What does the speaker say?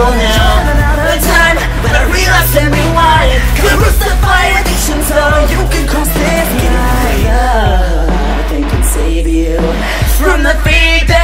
control now The time when I realized and rewired Could the fire addiction so you can cross this line I can save you from the feedback